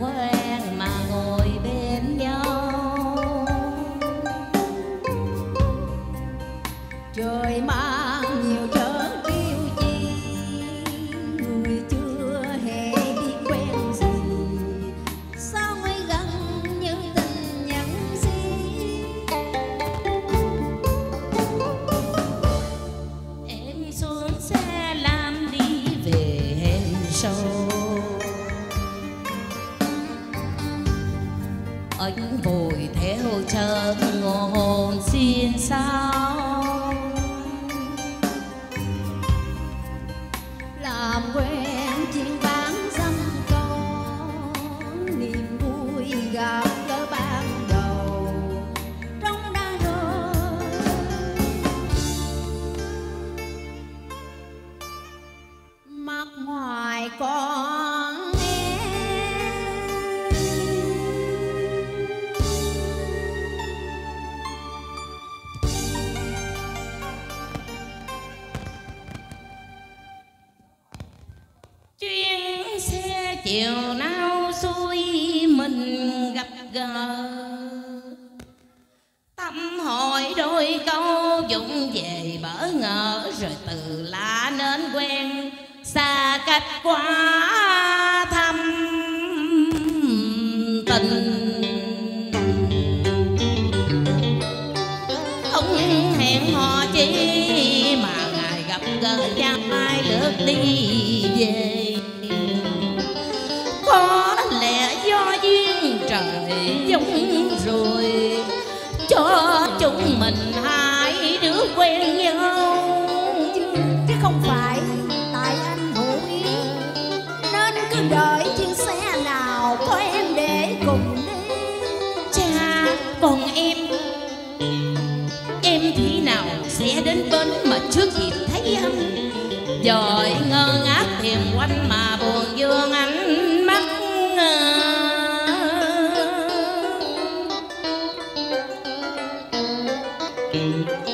quen mà ngồi bên nhau. Trời mang anh vội chiều nào xui mình gặp gỡ. Tâm hỏi đôi câu, dũng về bỡ ngỡ, rồi từ lạ nên quen. Xa cách quá thăm tình. Không hẹn hò chi mà ngài gặp gỡ nhau ai được đi về. Trời giống rồi cho chúng mình hai đứa quen nhau chứ, chứ không phải tại anh hữu ý nên cứ đợi chuyến xe nào có em để cùng đi cha còn em em khi nào sẽ đến bến mà trước khi thấy anh dời ngơ ngác tìm quanh mà Música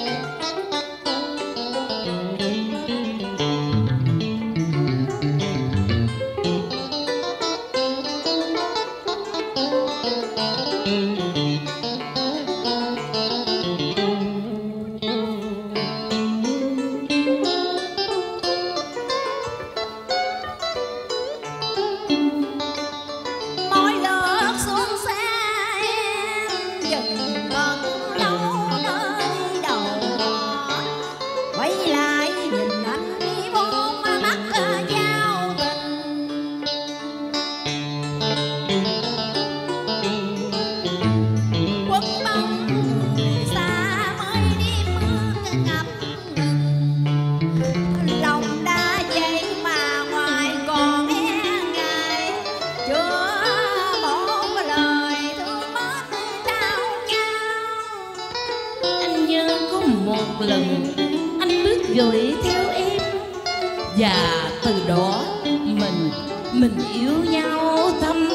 dõi theo em. Và từ đó mình mình yêu nhau thâm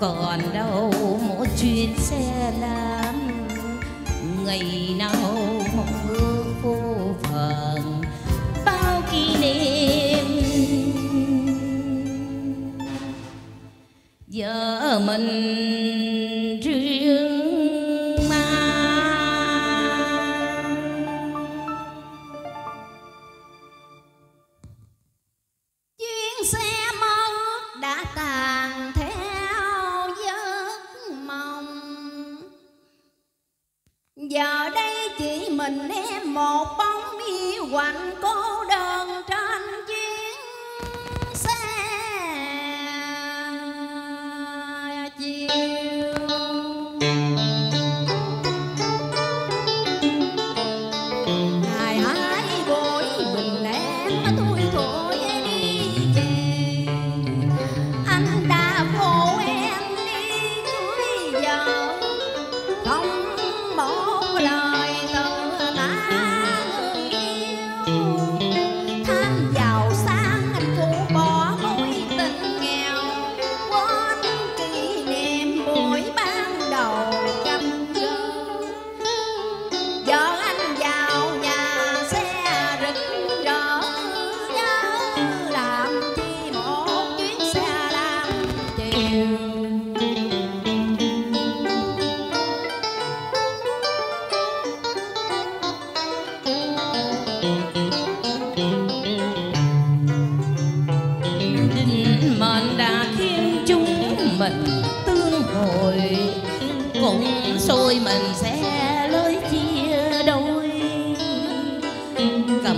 còn đâu một chuyến xe lam ngày nào mong ước vô vàng bao kỷ niệm. Giờ mình giờ đây chỉ mình em một bóng yêu quạnh cô đơn.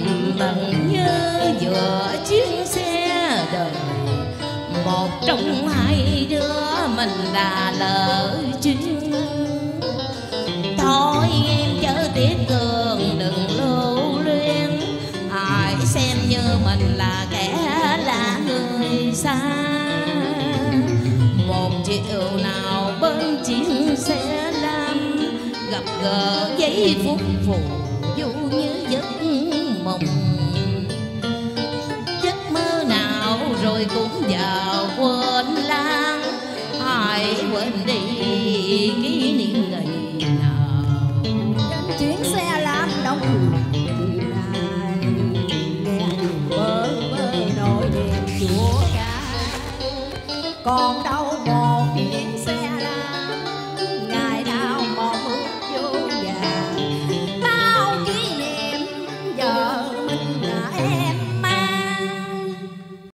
Thầm bằng nhớ giữa chuyến xe đời. Một trong hai đứa mình đã lỡ chuyến. Thôi em chớ tiếc cường đừng lưu luyến. Ai xem như mình là kẻ lạ người xa. Một chiều nào bên chiến xe lam gặp gỡ giây phút phù mộng giấc mơ nào rồi cũng vào quên lãng. Hãy quên đi kỷ niệm ngày nào? Trên chuyến xe lam đông con đau buồn